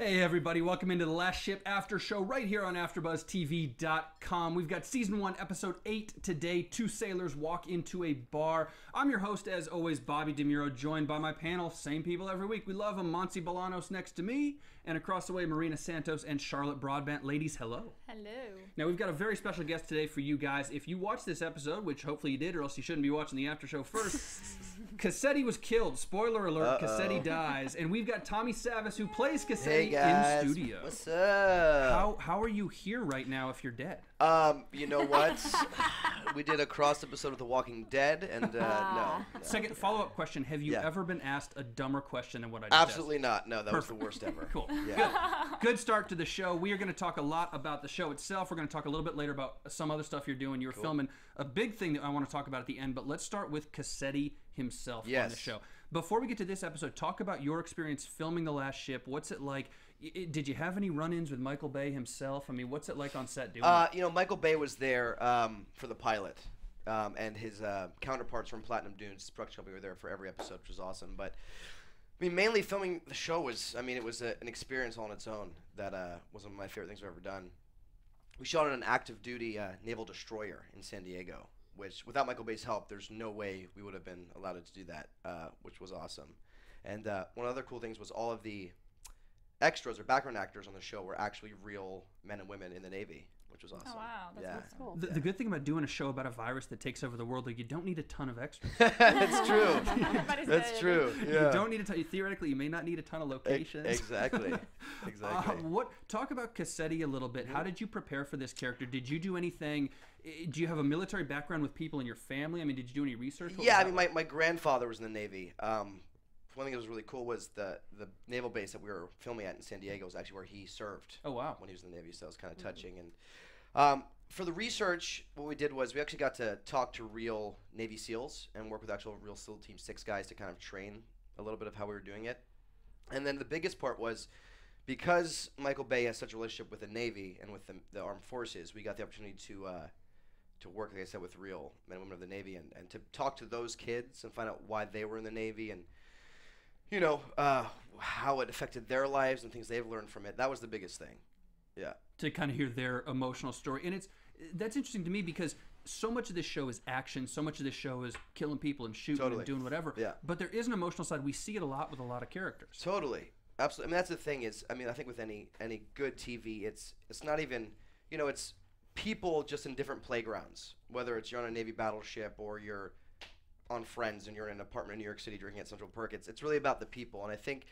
Hey everybody, welcome into the Last Ship After Show right here on AfterBuzzTV.com. We've got season one, episode eight today. Two sailors walk into a bar. I'm your host, as always, Bobby DeMuro, joined by my panel, same people every week. We love them. Monse Bolanos next to me, and across the way, Marina Santos and Charlotte Broadbent. Ladies, hello. Hello. Now we've got a very special guest today for you guys. If you watched this episode, which hopefully you did, or else you shouldn't be watching the after show first. Cassetti was killed. Spoiler alert: Cassetti dies, and we've got Tommy Savas who plays Cassetti Hey guys, in studio. what's up? How how are you here right now if you're dead? Um, you know what? we did a cross episode of The Walking Dead, and uh, no, no. Second follow up question: Have you Yeah. ever been asked a dumber question than what I just absolutely not. No, that was the worst ever. Cool. Yeah. Good start to the show. We are going to talk a lot about the show itself. We're going to talk a little bit later about some other stuff you're doing. You're filming a big thing that I want to talk about at the end, but let's start with Cassetti himself on the Yes. show. Before we get to this episode, talk about your experience filming The Last Ship. What's it like? Did you have any run-ins with Michael Bay himself? I mean, what's it like on set doing? Uh, you know, Michael Bay was there um, for the pilot, um, and his uh, counterparts from Platinum Dunes production company were there for every episode, which was awesome. But I mean, mainly filming the show was, I mean, it was a, an experience all on its own that uh, was one of my favorite things I've ever done. We shot on an active duty uh, naval destroyer in San Diego, which without Michael Bay's help, there's no way we would have been allowed to do that, uh, which was awesome. And uh, one of the other cool things was all of the extras or background actors on the show were actually real men and women in the Navy, which was awesome. Oh wow, that's Yeah. that's cool. the, the good thing about doing a show about a virus that takes over the world is you don't need a ton of extras. That's true. That's good. true. Yeah. You don't need a ton. Theoretically, you may not need a ton of E- locations. Exactly. Uh, Exactly. what talk about Cassetti a little bit? How did you prepare for this character? Did you do anything? eh, Do you have a military background with people in your family? I mean, did you do any research? What yeah, I mean, my, my grandfather was in the Navy. Um, one thing that was really cool was the the naval base that we were filming at in San Diego was actually where he served. Oh, wow. When he was in the Navy, so it was kind of touching. And um, for the research, what we did was we actually got to talk to real Navy SEALs and work with actual real SEAL Team Six guys to kind of train a little bit of how we were doing it. And then the biggest part was because Michael Bay has such a relationship with the Navy and with the, the armed forces, we got the opportunity to uh, to work, like I said, with real men and women of the Navy and, and to talk to those kids and find out why they were in the Navy and you know uh, how it affected their lives and things they've learned from it. That was the biggest thing. Yeah. to kind of hear their emotional story, and it's that's interesting to me because so much of this show is action. So much of this show is killing people and shooting Totally. and doing whatever. Yeah. But there is an emotional side. We see it a lot with a lot of characters. Totally, absolutely. I mean, that's the thing is, I mean, I think with any any good TV, it's it's not even, you know, it's people just in different playgrounds. Whether it's you're on a Navy battleship or you're on Friends and you're in an apartment in New York City drinking at Central Perk. It's it's really about the people, and I think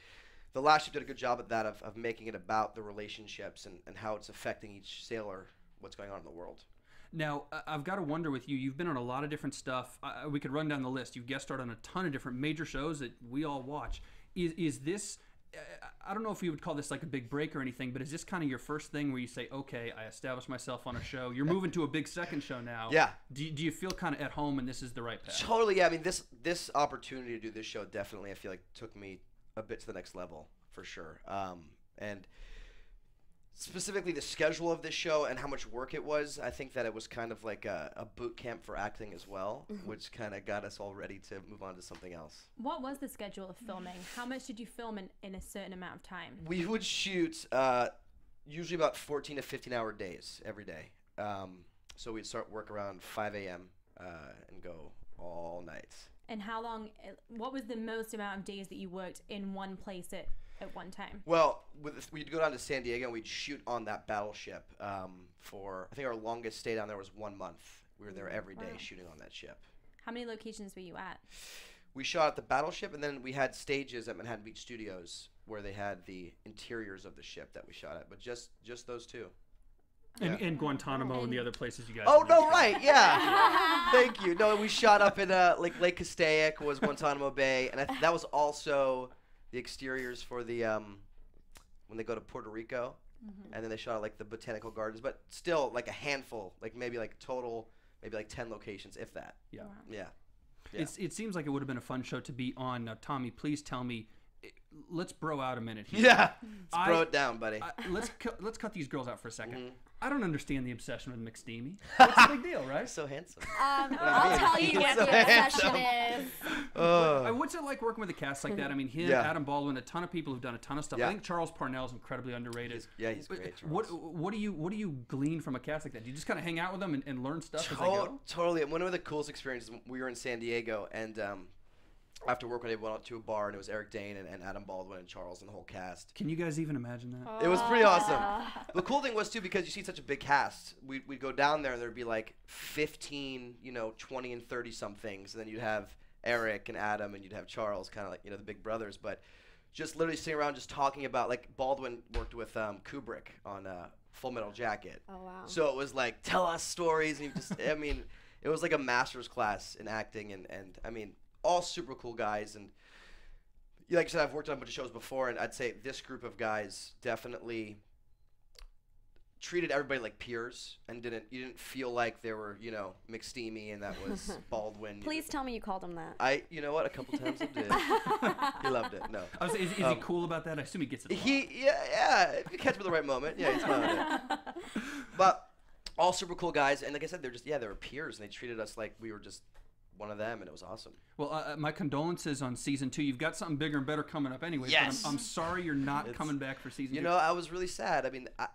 the last ship did a good job at that of, of making it about the relationships and, and how it's affecting each sailor, what's going on in the world. Now, I've got to wonder with you. You've been on a lot of different stuff. We could run down the list. You've guest starred on a ton of different major shows that we all watch. Is is this? I don't know if you would call this like a big break or anything, but is this kind of your first thing where you say, "Okay, I established myself on a show." You're moving to a big second show now. Yeah. Do you, do you feel kind of at home and this is the right path? Totally, yeah. I mean, this this opportunity to do this show definitely, I feel like, took me a bit to the next level for sure. Um, and specifically the schedule of this show and how much work it was, I think that it was kind of like a, a boot camp for acting as well, which kind of got us all ready to move on to something else. What was the schedule of filming? How much did you film in, in a certain amount of time? We would shoot uh, usually about 14 to 15 hour days every day. Um, so we'd start work around 5 a.m. Uh, and go all night. And how long? eh, What was the most amount of days that you worked in one place at, at one time? Well, with, we'd go down to San Diego and we'd shoot on that battleship um, for, I think our longest stay down there was one month. We were there every day Wow. shooting on that ship. How many locations were you at? we shot at the battleship, and then we had stages at Manhattan Beach Studios where they had the interiors of the ship that we shot at, but just just those two. And, Yeah. and Guantanamo and the other places you guys. Oh no, been. right? Yeah. Thank you. No, we shot up in uh, like Lake Castaic was Guantanamo Bay, and I th- that was also the exteriors for the um, when they go to Puerto Rico, and then they shot at, like the botanical gardens, but still like a handful, like maybe like total, maybe like ten locations, if that. Yeah. Yeah. Yeah. It's, it seems like it would have been a fun show to be on. Now, Tommy, please tell me. eh, Let's bro out a minute here. Yeah. Let's I- throw it down, buddy. I, let's cu- let's cut these girls out for a 2nd Mm-hmm. I don't understand the obsession with McSteamy. What's the big deal, right? so handsome. Um, I'll tell you what So the obsession is. Uh, what's it like working with a cast like that? I mean, him, Yeah. Adam Baldwin, a ton of people who've done a ton of stuff. Yeah. I think Charles Parnell is incredibly underrated. He's- yeah, he's great, What Charles. what do you what do you glean from a cast like that? Do you just kind of hang out with them and, and learn stuff as they To- go? Totally. One of the coolest experiences. We were in San Diego, and um, after work, I went out to a bar, and it was Eric Dane and, and Adam Baldwin and Charles and the whole cast. Can you guys even imagine that? It was pretty awesome. The cool thing was too because you see such a big cast. We'd, we'd go down there and there'd be like 15, you know, 20 and 30 somethings, and then you'd have Eric and Adam, and you'd have Charles, kind of like you know the big brothers. But just literally sitting around, just talking about like Baldwin worked with um, Kubrick on uh, Full Metal Jacket. Oh wow. So it was like tell us stories, and you just I mean, it was like a master's class in acting, and and I mean all super cool guys, and yeah, like I said, I've worked on a bunch of shows before, and I'd say this group of guys definitely treated everybody like peers, and didn't you didn't feel like they were you know McSteamy and that was Baldwin. Please tell me you called him that. I you know what a couple times I did. he loved it. No. I was, is, is Um, he cool about that? I assume he gets it. a lot. He yeah yeah if you catch him at the right moment yeah he's fine. But all super cool guys and like I said they're just yeah they were peers and they treated us like we were just one of them and it was awesome. Well, uh, uh, my condolences on season two. You've got something bigger and better coming up anyway. Yes. But I'm, I'm sorry you're not coming back for season You two. know I was really sad. I mean I,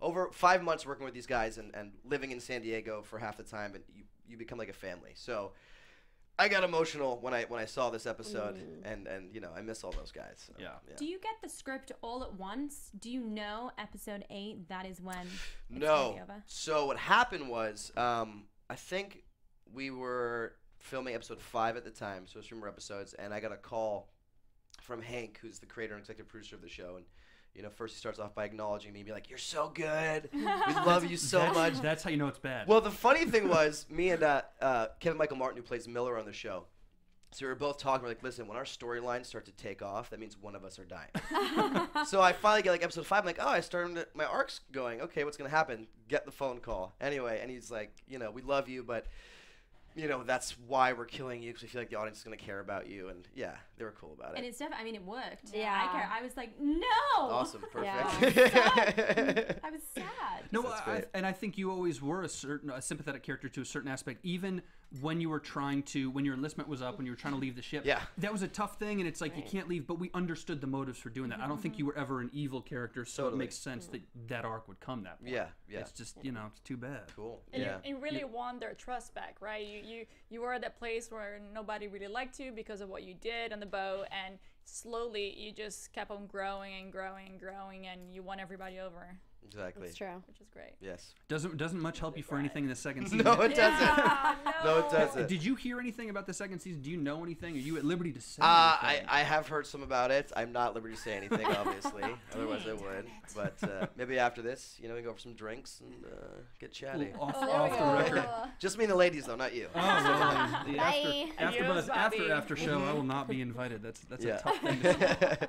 over five months working with these guys and, and living in San Diego for half the time and you, you become like a family. So I got emotional when I when I saw this episode and and you know I miss all those guys. So, Yeah. Do you get the script all at once? Do you know episode eight? That is when. It's No. over? So what happened was, um, I think we were filming episode five at the time, so it's rumor episodes, and I got a call from Hank, who's the creator and executive producer of the show, and you know, first he starts off by acknowledging me, and be like, "You're so good, we love you so that's, much." That's how you know it's bad. Well, the funny thing was, me and uh, uh, Kevin Michael Martin, who plays Miller on the show, so we were both talking. We're like, listen, when our storylines start to take off, that means one of us are dying. so I finally get like episode five. I'm like, oh, I started my arc's going. Okay, what's gonna happen? Get the phone call anyway. And he's like, you know, we love you, but you know, that's why we're killing you because we feel like the audience is gonna care about you. And yeah, they were cool about it. And it's definitely. I mean, it worked. Yeah. I care. I was like, no. Awesome, Yeah. perfect. I was sad. No, I, and I think you always were a certain a sympathetic character to a certain aspect, even when you were trying to when your enlistment was up, when you were trying to leave the ship. Yeah. that was a tough thing, and it's like you can't leave. But we understood the motives for doing that. I don't think mm-hmm. you were ever an evil character, so Totally. it makes sense that mm-hmm. that arc would come that way. yeah, yeah, It's just you know it's too bad. cool. And yeah. you, you really won their trust back, right? You, you you were at that place where nobody really liked you because of what you did on the boat, and slowly you just kept on growing and growing and growing, and you won everybody over, exactly. That's true. which is great. Yes. Doesn't doesn't much help you for anything in the second season. No, it doesn't. Yeah, No, it doesn't. Did you hear anything about the second season? Do you know anything? Are you at liberty to say? Uh, I, anything? I have heard some about it. I'm not at liberty to say anything, obviously. Otherwise, I would. But uh, maybe after this, you know, we go for some drinks and uh, get chatty. off, Oh, off the record. Just me and the ladies, though, not you. Oh, well, the after, Bye. after, Adios, buzz, after after show, I will not be invited. That's that's yeah. a tough thing. To say.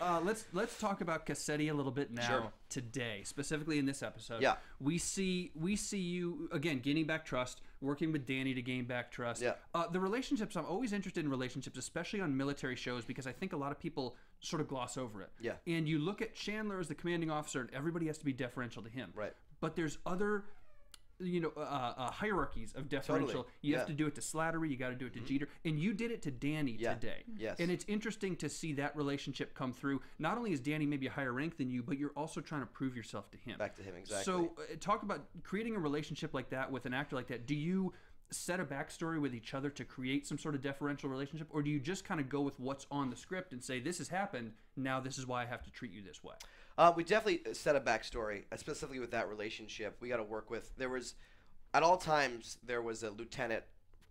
Uh, let's let's talk about Cassetti a little bit now Sure. today, specifically in this episode. Yeah. we see we see you again gaining back trust, working with Danny to gain back trust. Yeah. Uh, the relationships. I'm always interested in relationships, especially on military shows, because I think a lot of people sort of gloss over it. Yeah. And you look at Chandler as the commanding officer, and everybody has to be deferential to him. Right. But there's other you know uh, uh, hierarchies of deferential. Totally. You have Yeah. Mm-hmm. to do it to Slattery. You got to do it to Jeter, and you did it to Danny Yeah. today. Yes. And it's interesting to see that relationship come through. Not only is Danny maybe a higher rank than you, but you're also trying to prove yourself to him. Back to him, exactly. So uh, talk about creating a relationship like that with an actor like that. Do you set a backstory with each other to create some sort of deferential relationship, or do you just kind of go with what's on the script and say this has happened? Now this is why I have to treat you this way. Uh, we definitely set a backstory, uh, specifically with that relationship. We got to work with. There was, at all times, there was a lieutenant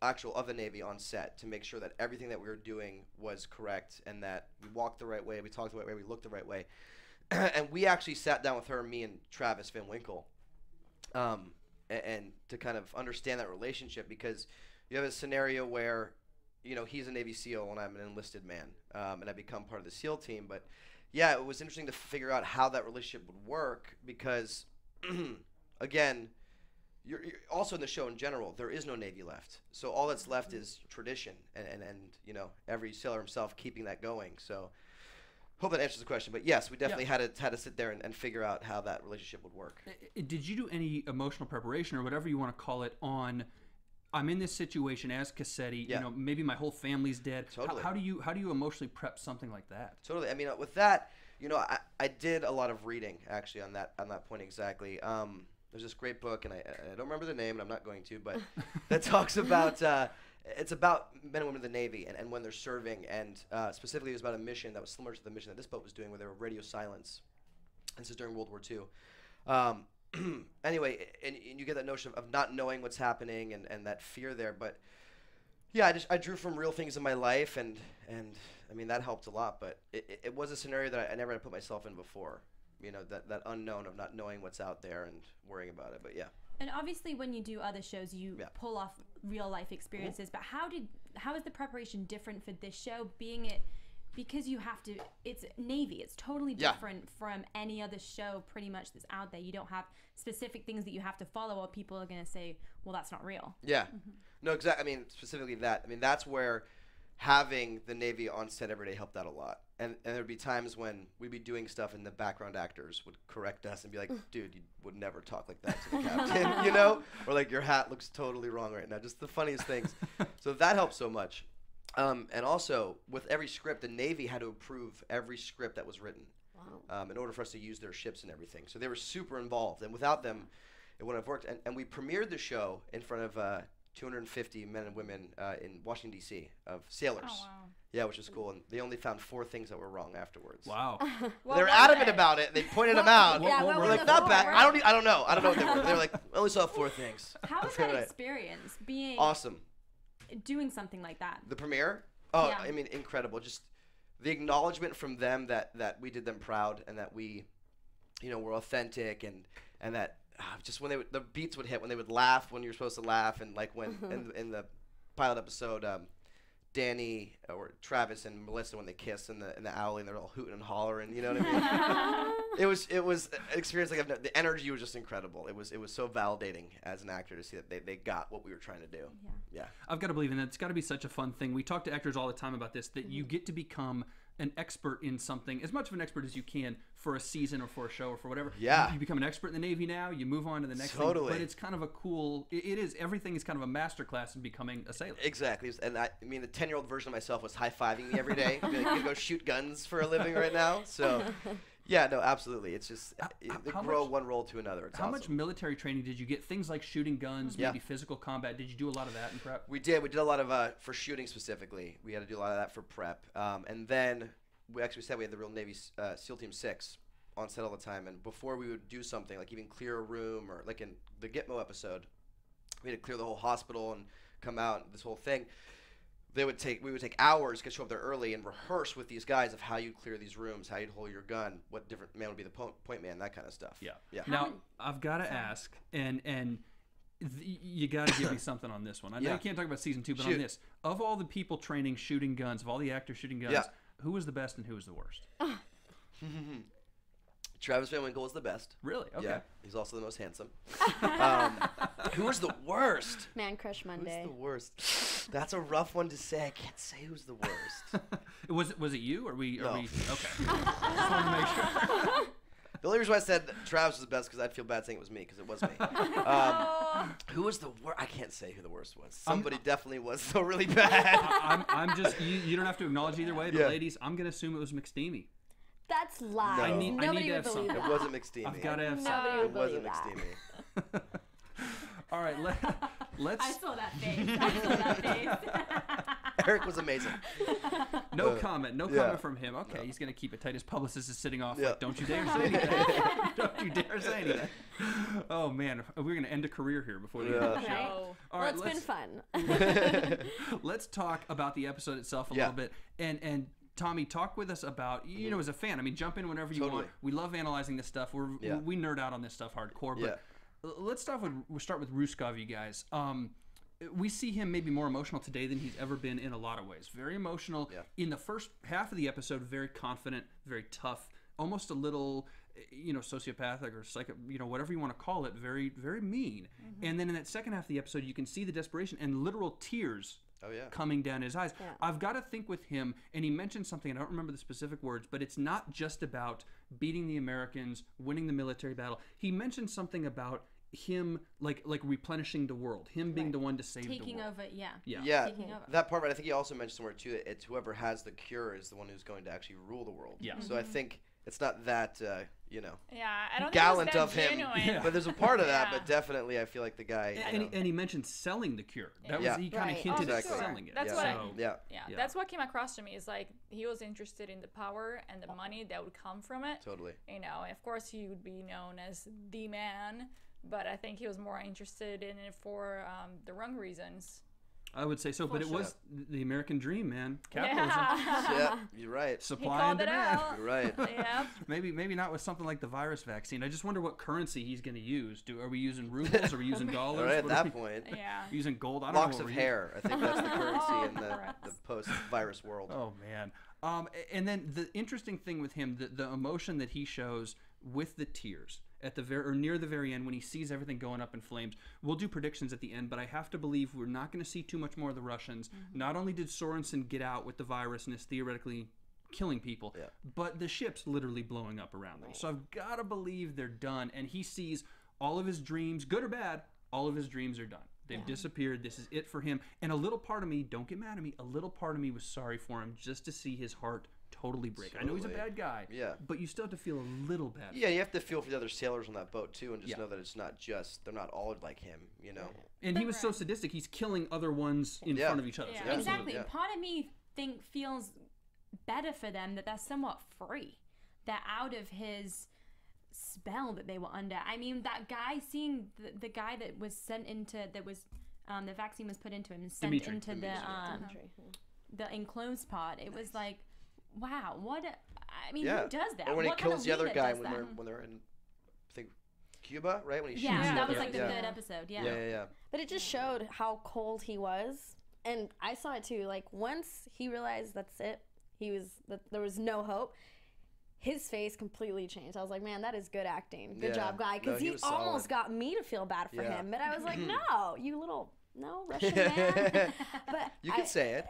actual of the Navy on set to make sure that everything that we were doing was correct and that we walked the right way, we talked the right way, we looked the right way. and we actually sat down with her, me and Travis Van Winkle, um, and, and to kind of understand that relationship because you have a scenario where, you know, he's a Navy SEAL and I'm an enlisted man, um, and I become part of the SEAL team. But yeah, it was interesting to figure out how that relationship would work because, again, you're, you're also in the show in general, there is no Navy left. So all that's left mm-hmm. is tradition and, and, and you know, every sailor himself keeping that going. So hope that answers the question. But yes, we definitely had to had to sit there and, and figure out how that relationship would work. Did you do any emotional preparation or whatever you want to call it on? I'm in this situation as Cassetti. Yeah. You know, maybe my whole family's dead. Totally. how do you how do you emotionally prep something like that? Totally. I mean, uh, with that, you know, I, I did a lot of reading actually on that on that point exactly. Um, there's this great book, and I, I don't remember the name, and I'm not going to, but that talks about uh, it's about men and women in the Navy and, and when they're serving, and uh, specifically it was about a mission that was similar to the mission that this boat was doing, where they were radio silence. This is during World War II. Um, anyway, and, and you get that notion of, of not knowing what's happening and, and that fear there, but yeah, I just I drew from real things in my life, and and I mean that helped a lot. But it, it, was a scenario that I, I never had put myself in before. You know that that unknown of not knowing what's out there and worrying about it. But yeah, And obviously, when you do other shows, you Yeah. pull off real life experiences. Mm-hmm. But how did how is the preparation different for this show? Being it because you have to, it's Navy. It's totally Yeah. different from any other show, pretty much that's out there. You don't have specific things that you have to follow, or people are gonna say, "Well, that's not real." yeah, no, exactly. I mean specifically that. I mean that's where having the Navy on set every day helped out a lot. And and there'd be times when we'd be doing stuff, and the background actors would correct us and be like, "Dude, you would never talk like that to the captain," you know, or like your hat looks totally wrong right now. Just the funniest things. so that helped so much. Um, and also, with every script, the Navy had to approve every script that was written um, in order for us to use their ships and everything. So they were super involved, and without them, it wouldn't have worked. And, and we premiered the show in front of uh, 250 men and women uh, in Washington D.C. of sailors. Oh, wow. Yeah, which is cool. And they only found four things that were wrong afterwards. Wow. What they were was adamant it? about it. They pointed them out. Yeah, what what were We're were like, the not bad. I don't. e- I don't know. I don't know what they were. They were like, I only saw four things. How was that experience being Awesome. doing something like that? The premiere? Oh, Yeah. I mean, incredible. Just the acknowledgement from them that that we did them proud and that we, you know, were authentic and and that ah, just when they would, the beats would hit when they would laugh when you're supposed to laugh and like when in, in the pilot episode, um, Danny or Travis and Melissa when they kiss in the in the alley and they're all hooting and hollering. You know what I mean? it was it was an experience like I've never, the energy was just incredible. It was it was so validating as an actor to see that they, they got what we were trying to do. Yeah. Yeah. I've got to believe, in and it's got to be such a fun thing. We talk to actors all the time about this that you mm-hmm. get to become an expert in something, as much of an expert as you can for a season or for a show or for whatever. Yeah. You, you become an expert in the Navy now, you move on to the next Totally. thing. But it's kind of a cool, it, it is, everything is kind of a master class in becoming a sailor. Exactly, and I, I mean, the ten-year-old version of myself was high-fiving me every day. Like, you go shoot guns for a living right now. So, yeah, no, absolutely. It's just How- it, they how grow much- one role to another. It's How much military training did you get? Things like shooting guns, Yeah. maybe physical combat. Did you do a lot of that in prep? We did. We did a lot of uh, for shooting specifically. We had to do a lot of that for prep, um, and then we actually said we had the real Navy uh, SEAL Team Six on set all the time. And before we would do something like even clear a room or like in the Gitmo episode, we had to clear the whole hospital and come out this whole thing. They would take we would take hours, get show up there early, and rehearse with these guys of how you clear these rooms, how you'd hold your gun, what different man would be the point man, that kind of stuff. Yeah. yeah. Now I've got to ask, and and th- you got to give me something on this one. I know Yeah. you can't talk about season two, but on this, of all the people training shooting guns, of all the actors shooting guns, Yeah. who was the best and who was the worst? Travis Van Winkle was the best. Really? Okay. Yeah, he's also the most handsome. um, who was the worst? Man Crush Monday. Who's the worst? That's a rough one to say. I can't say who's the worst. was it was it you or we? Are No. we okay. Just wanted to make sure. the only reason why I said Travis was the best because I'd feel bad saying it was me because it was me. Um, who was the worst? I can't say who the worst was. Somebody definitely was so really bad. I- I'm, I'm just you, you don't have to acknowledge either way, but Yeah. ladies, I'm gonna assume it was McSteamy. That's lies. No. I need- I Nobody need to would have believe something. it wasn't McSteamy. I've got to have Nobody something. would It wasn't believe that. McSteamy. All right, let, let's. I saw that face. I saw that face. Eric was amazing. No Uh, comment. No yeah. comment from him. Okay, he's gonna keep it tight. His publicist is sitting off. Yeah. Like, don't you dare say anything. don't you dare say anything. Oh man, we're gonna end a career here before the end of the show. No. All well, right, it's let's, been fun. let's talk about the episode itself a Yeah. little bit and and Tommy, talk with us about you know as a fan. I mean, jump in whenever you Totally. want. We love analyzing this stuff. We're Yeah. we nerd out on this stuff hardcore. But l- let's start with we'll start with Ruskov, you guys. Um, we see him maybe more emotional today than he's ever been in a lot of ways. Very emotional Yeah. in the first half of the episode. Very confident, very tough, almost a little, you know, sociopathic or psycho, you know, whatever you want to call it. Very, very mean. And then in that second half of the episode, you can see the desperation and literal tears Oh yeah. coming down his eyes. I've got to think with him, and he mentioned something, I don't remember the specific words, but it's not just about beating the Americans, winning the military battle. He mentioned something about him like like replenishing the world, him being the one to save the Taking world. over, yeah. Yeah. Yeah, Taking over. that part. But I think he also mentioned somewhere too. that It's whoever has the cure is the one who's going to actually rule the world. Yeah. So I think it's not that uh, you know Yeah, I don't gallant think it of was him, genuine. but there's a part of that. Yeah. But definitely, I feel like the guy. you And he, and he mentioned selling the cure. That Yeah. was he kind of Right. hinted Oh, at sure. selling it. That's yeah. what I- So- yeah. yeah, Yeah. that's what came across to me is like he was interested in the power and the money that would come from it. Totally. You know, of course he would be known as the man, but I think he was more interested in it for um, the wrong reasons. I would say so, but it sure. was the American dream, man. Capitalism, Yeah, yeah, you're right. he supply called and it demand. out. You're right. yeah. Maybe maybe not with something like the virus vaccine. I just wonder what currency he's going to use. Do are we using rubles? Are we using dollars? All right, at What that we- point, Yeah. using gold. I don't locks know what of we're using. hair. I think that's the currency in the, the post-virus world. Oh man. Um, and then the interesting thing with him, the, the emotion that he shows with the tears at the very or near the very end when he sees everything going up in flames. We'll do predictions at the end, but I have to believe we're not going to see too much more of the Russians. Mm-hmm. Not only did Sorensen get out with the virus and is theoretically killing people, Yeah. but the ship's literally blowing up around them. So I've got to believe they're done. And he sees all of his dreams, good or bad, all of his dreams are done. They've disappeared. This is it for him. And a little part of me, don't get mad at me, a little part of me was sorry for him just to see his heart totally break. I know he's a bad guy. Yeah. But you still have to feel a little bad. Yeah, you have to feel for the other sailors on that boat too, and just Yeah. know that it's not just they're not all like him. You know. And he was so sadistic, he's killing other ones in Yeah. front of each other. Yeah. absolutely. Exactly. yeah. Part of me think feels better for them that they're somewhat free. They're out of his spell that they were under. I mean, that guy seeing the, the guy that was sent into that was um, the vaccine was put into him and sent Dimitri. into the um, the enclosed part. It was like, wow, what? A, I mean, Yeah. who does that? Or when he What kind of kills the other guy when that? they're when they're in, I think, Cuba, right? When he yeah, shoots. that was like the yeah. third episode. Yeah. Yeah, yeah, yeah. But it just showed how cold he was, and I saw it too. Like once he realized that's it, he was that there was no hope. His face completely changed. I was like, man, that is good acting. Good Yeah. job, guy. No, Because he he, almost solid. got me to feel bad for Yeah. him, but I was like, no, you little no Russian man. but You can I- say it.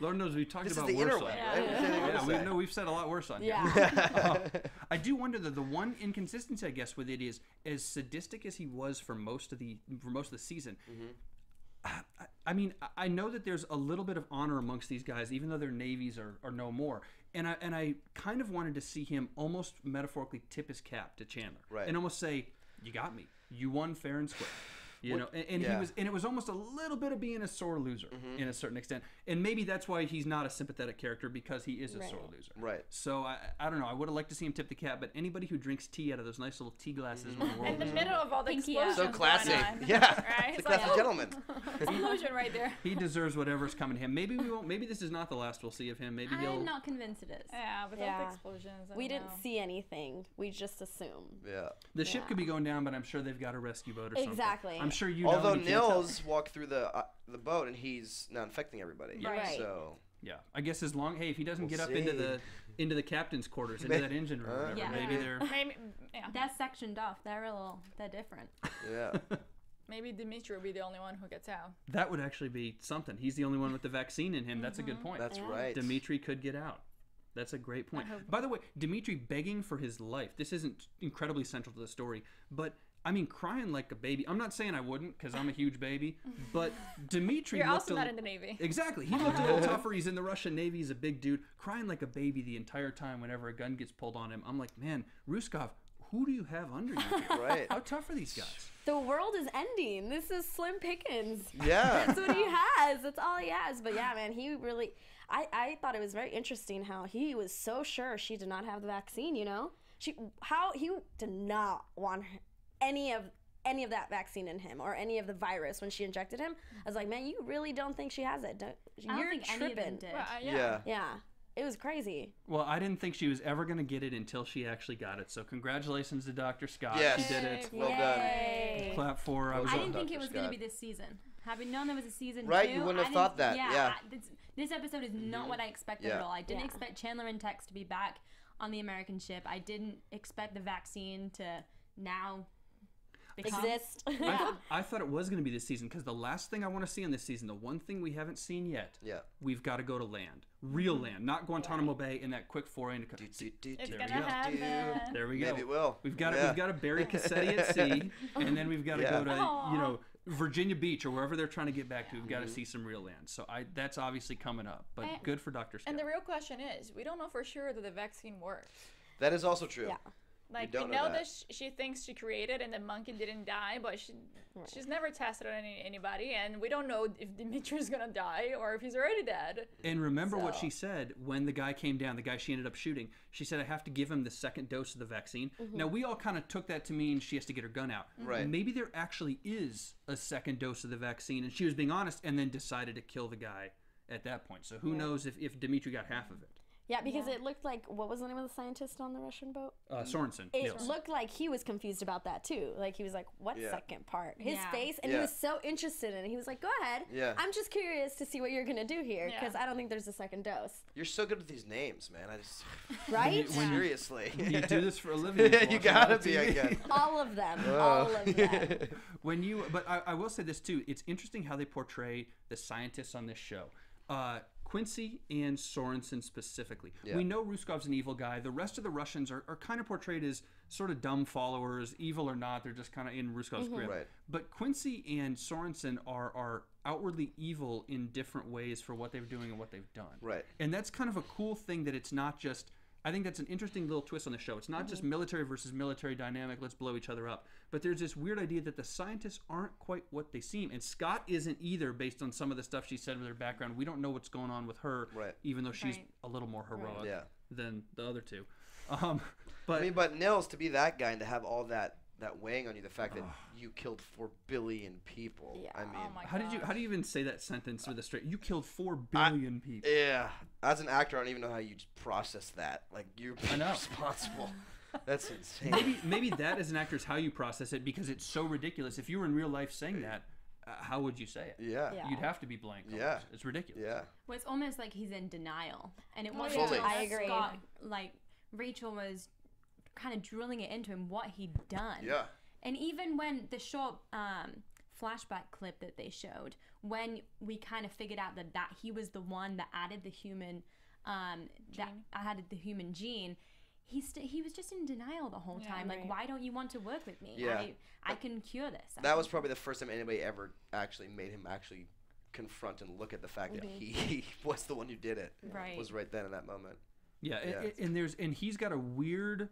Lord knows we've talked This about the worse inner on way, here. We say the Yeah, inner we way. know we've said a lot worse on here. yeah. I do wonder that the one inconsistency, I guess, with it is as sadistic as he was for most of the for most of the season. Mm-hmm. I, I mean, I- I know that there's a little bit of honor amongst these guys, even though their navies are, are no more. And I and I kind of wanted to see him almost metaphorically tip his cap to Chandler, Right. and almost say, "You got me. You won fair and square." You know, and, and he yeah. Mm-hmm. was, and it was almost a little bit of being a sore loser in a certain extent, and maybe that's why he's not a sympathetic character because he is a sore loser. Right. So I, I don't know. I would have liked to see him tip the cap, but anybody who drinks tea out of those nice little tea glasses when the world In the middle of all the Pinky explosions. So classy. going on. Yeah. Right? It's It's a like, classy oh, gentleman. explosion right there. he deserves whatever's coming to him. Maybe we won't. Maybe this is not the last we'll see of him. Maybe he'll. I'm not convinced it is. Yeah, without Yeah. the explosions. I we didn't know. see anything. We just assumed. Yeah. The ship Yeah. could be going down, but I'm sure they've got a rescue boat or something. Exactly. I'm sure you. know Although and you can't tell. Niels walked through the uh, the boat and he's not infecting everybody. Right. So Yeah, I guess as long. Hey, if he doesn't We'll get up into the into the captain's quarters, into that engine room, or whatever, Yeah. maybe they're. Maybe, yeah. They're sectioned off. They're a little. They're different. yeah. Maybe Dimitri will be the only one who gets out. That would actually be something. He's the only one with the vaccine in him. That's a good point. That's Yeah. right. Dimitri could get out. That's a great point. By the way, Dimitri begging for his life. This isn't incredibly central to the story, but I mean, crying like a baby. I'm not saying I wouldn't because I'm a huge baby, but Dimitri You're looked also a, not in the Navy. Exactly. He looked a little tougher. He's in the Russian Navy. He's a big dude, crying like a baby the entire time whenever a gun gets pulled on him. I'm like, man, Ruskov, who do you have under you? Right. How tough are these guys? The world is ending. This is Slim Pickens. Yeah. That's what he has. That's all he has. But yeah, man, he really. I, I thought it was very interesting how he was so sure she did not have the vaccine. You know, she how he did not want her- any of any of that vaccine in him or any of the virus when she injected him. I was like, man, you really don't think she has it? Don't, I you're don't think tripping. any of them did. Well, uh, Yeah. Yeah, it was crazy. Well, I didn't think she was ever going to get it until she actually got it. So congratulations to Dr. Scott. Yes. She did it. Well done. Yay. Clap for her. I was I didn't done, think it was going to be this season. Having known there was a season Right, two, you wouldn't I have thought didn't- that, Yeah, yeah. I- this, this episode is not what I expected Yeah. at all. I didn't Yeah. expect Chandler and Tex to be back on the American ship. I didn't expect the vaccine to now become. Exist. I, Yeah. thought, I thought it was going to be this season because the last thing I want to see in this season, the one thing we haven't seen yet, Yeah. we've got to go to land, real land, not Guantanamo Bay in that quick foray into. Do, do, do, It's do, gonna we go. happen. There we go. Maybe it will. We've got to, Yeah. we've got to bury Cassetti at sea, and then we've got to Yeah. go to you know Virginia Beach or wherever they're trying to get back to. We've got Mm-hmm. to see some real land. So I that's obviously coming up, but And- good for Doctor And the real question is, we don't know for sure that the vaccine works. That is also true. Yeah. Like don't we know know that. that, sh- she thinks she created and the monkey didn't die, but she she's never tested on any, anybody, and we don't know if Dimitri's gonna die or if he's already dead. And remember what she said when the guy came down, the guy she ended up shooting. She said, I have to give him the second dose of the vaccine. Mm-hmm. Now, we all kind of took that to mean she has to get her gun out. Mm-hmm. Right. Maybe there actually is a second dose of the vaccine, and she was being honest and then decided to kill the guy at that point. So who knows if, if Dimitri got half of it? Yeah, because it looked like what was the name of the scientist on the Russian boat? Uh, Sorensen. It yes. looked like he was confused about that too. Like he was like, "What Yeah. second part?" His Yeah. face, and Yeah. he was so interested in it. He was like, "Go ahead. Yeah. I'm just curious to see what you're gonna do here Yeah. because I don't think there's a second dose." You're so good with these names, man. I just Right? seriously. you do this for a living. Yeah, you watch a lot gotta be, I guess. All of them. All of them. when you but I, I will say this too it's interesting how they portray the scientists on this show uh, quincy and sorensen specifically Yeah. we know ruskov's an evil guy the rest of the russians are, are kind of portrayed as sort of dumb followers evil or not they're just kind of in ruskov's mm-hmm. grip Right. but quincy and sorensen are are outwardly evil in different ways for what they're doing and what they've done Right. and that's kind of a cool thing that it's not just I think that's an interesting little twist on the show. It's not just military versus military dynamic, let's blow each other up. But there's this weird idea that the scientists aren't quite what they seem. And Scott isn't either based on some of the stuff she said with her background. We don't know what's going on with her, Right. even though she's Right. a little more heroic Yeah. than the other two. Um, but I mean, but Niels to be that guy and to have all that that weighing on you, the fact that you killed four billion people. Yeah. I mean, Oh my how did you how do you even say that sentence with a straight? You killed four billion people. yeah. As an actor, I don't even know how you process that. Like you're I responsible. That's insane. maybe maybe that as an actor is how you process it because it's so ridiculous. If you were in real life saying that, uh, how would you say it? Yeah. Yeah. You'd have to be blank. Yeah. It's ridiculous. Yeah. Well, it's almost like he's in denial, and it Oh, wasn't yeah. I agree. Scott, like Rachel was kind of drilling it into him what he'd done. Yeah. And even when the short um, flashback clip that they showed, when we kind of figured out that that he was the one that added the human, um, that added the human gene. He st- he was just in denial the whole Yeah, time. Like, why don't you want to work with me? Yeah. I, I can cure this. I That was probably the first time anybody ever actually made him actually confront and look at the fact that he was the one who did it. Right. Was right then in that moment. Yeah, Yeah. a- and there's and he's got a weird.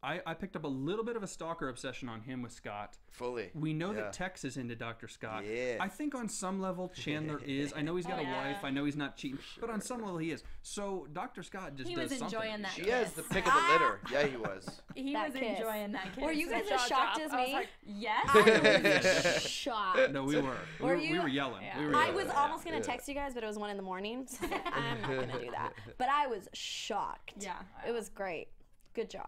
I, I picked up a little bit of a stalker obsession on him with Scott. Fully. We know Yeah. that Tex is into Dr. Scott. Yeah. I think on some level Chandler is. I know he's got Oh, a yeah. wife. I know he's not cheating, but on some level he is. So Dr. Scott just He does was something. enjoying that. She has the pick of the litter. Yeah, he was. He That was kiss. enjoying that kiss. Were you guys as shocked drop. as I was me? like, Yes. I was shocked. No, we were. We Were were, we you- were yelling. Yeah. We were I yelling. was almost gonna Yeah. text you guys, but it was one in the morning. So I was like, I'm not gonna do that. But I was shocked. Yeah. It was great. Good job.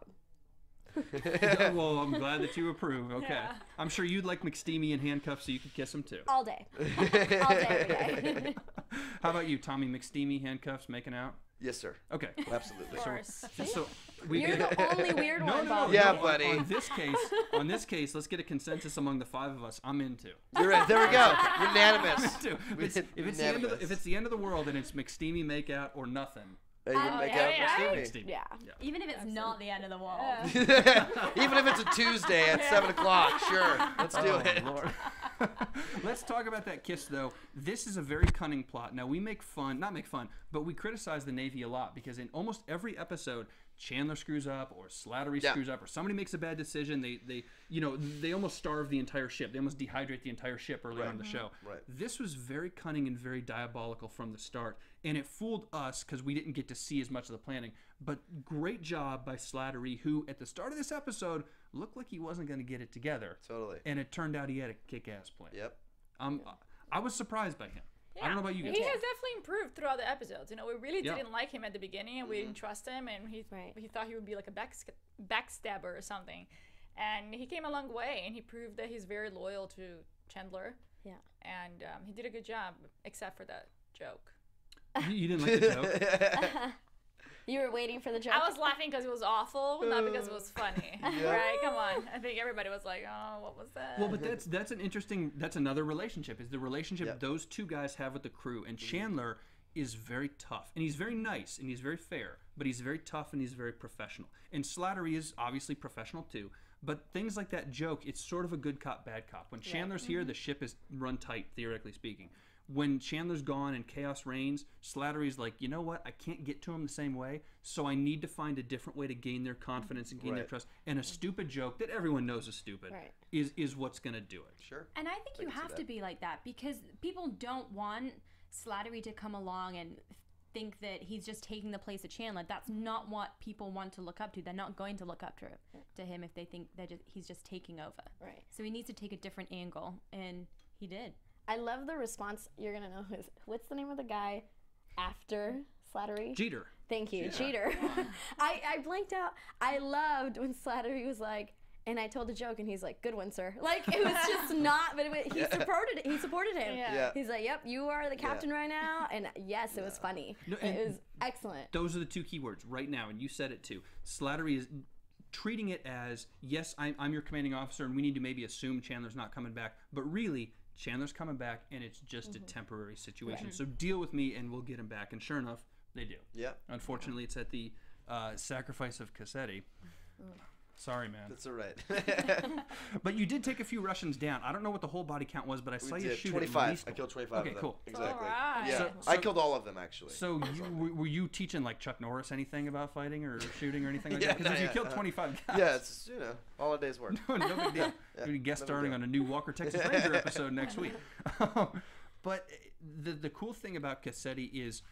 well, I'm glad that you approve. Okay. Yeah. I'm sure you'd like McSteamy in handcuffs so you could kiss him too. All day. All day, every day. How about you, Tommy McSteamy handcuffs making out? yes, sir. Okay. Absolutely. of course. So we You're get the only weird no, one, no, no, Bob. Yeah, no, buddy. On this case, on this case, let's get a consensus among the five of us. I'm into. You're right. There we go. Unanimous. Into. If We it's, if it's the end of the, if it's the end of the world and it's McSteamy make out or nothing, Hey, Um, make yeah, out yeah. with Yeah. Even if it's not the end of the world. Even if it's a Tuesday at seven o'clock, sure. Let's do Oh, it. Lord. Let's talk about that kiss, though. This is a very cunning plot. Now, we make fun, not make fun, but we criticize the Navy a lot because in almost every episode, Chandler screws up or Slattery Yeah. screws up or somebody makes a bad decision. They, they, you know, they almost starve the entire ship. They almost dehydrate the entire ship early on in the show. Right. This was very cunning and very diabolical from the start. and it fooled us because we didn't get to see as much of the planning. But great job by Slattery, who at the start of this episode looked like he wasn't going to get it together, Totally. and it turned out he had a kick-ass plan. Yep. Um, I was surprised by him. I don't know about you guys. He has definitely improved throughout the episodes. You know, we really Yeah. didn't like him at the beginning, and we didn't trust him, and he Right. he thought he would be like a back backstabber or something. And he came a long way, and he proved that he's very loyal to Chandler. Yeah. And um, he did a good job, except for that joke. You, you didn't like the joke. You were waiting for the joke. I was laughing because it was awful, not because it was uh, funny. Right? Come on. I think everybody was like, "Oh, what was that?" Well, but that's that's an interesting. That's another relationship. Is the relationship Yep. those two guys have with the crew, and mm-hmm. Chandler is very tough, and he's very nice, and he's very fair, but he's very tough and he's very professional. And Slattery is obviously professional too. But things like that joke, it's sort of a good cop, bad cop. When Chandler's here, mm-hmm. the ship is run tight, theoretically speaking. When Chandler's gone and chaos reigns, Slattery's like, you know what? I can't get to him the same way, so I need to find a different way to gain their confidence and gain their trust. And a stupid joke that everyone knows is stupid Right. is is what's gonna do it. Sure. And I think you have to be like that because people don't want Slattery to come along and think that he's just taking the place of Chandler. That's not what people want to look up to. They're not going to look up to to him if they think that he's just taking over. Right. So he needs to take a different angle, and he did. I love the response. You're gonna know who's. What's the name of the guy after Slattery? Jeter. Thank you, Jeter. I, I blanked out. I loved when Slattery was like, and I told a joke, and he's like, "Good one, sir." Like it was just not, but it, wa- he supported. It he supported him. Yeah. Yeah. He's like, "Yep, you are the captain right now," and yes, it was funny. No, it was excellent. Those are the two keywords right now, and you said it too. Slattery is treating it as yes, I'm, I'm your commanding officer, and we need to maybe assume Chandler's not coming back, but really. Chandler's coming back, and it's just a temporary situation. So deal with me, and we'll get him back. And sure enough, they do. Yeah. Unfortunately, it's at the uh, sacrifice of Cassetti. Sorry, man. That's all right. But you did take a few Russians down. I don't know what the whole body count was, but I saw we you did shoot at 25. least I killed 25 Okay, of them. cool. Exactly. Alright. Yeah. So- I killed all of them actually. So you were, were you teaching like Chuck Norris anything about fighting or shooting or anything like Yeah, that? Because if no, you yeah, killed uh, 25 guys, yeah, it's you know all a day's work. no, no big deal. Yeah, You're gonna guest starring on a new Walker Texas Ranger episode next week. but the the cool thing about Cassetti is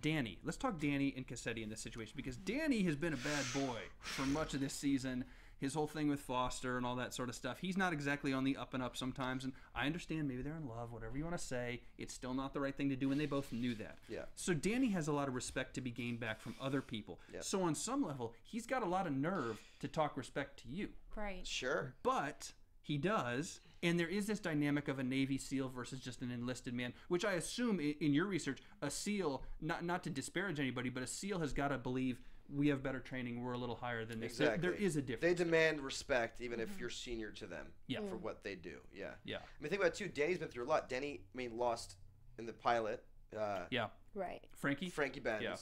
Danny. Let's talk Danny and Cassetti in this situation because Danny has been a bad boy for much of this season. His whole thing with Foster and all that sort of stuff. He's not exactly on the up and up sometimes, and I understand maybe they're in love, whatever you want to say. It's still not the right thing to do, and they both knew that. Yeah. So Danny has a lot of respect to be gained back from other people. Yeah. So on some level, he's got a lot of nerve to talk respect to you Right. Sure. but he does and there is this dynamic of a navy seal versus just an enlisted man which i assume in your research a seal not not to disparage anybody but a seal has got to believe we have better training we're a little higher than this There- Exactly. there is a difference. They difference demand respect even if you're senior to them. Yeah. For what they do. Yeah. yeah I mean, think about it too. Danny's been through a lot. Danny, I mean, lost in the pilot. Uh, yeah Right. frankie Frankie Benz, Yeah.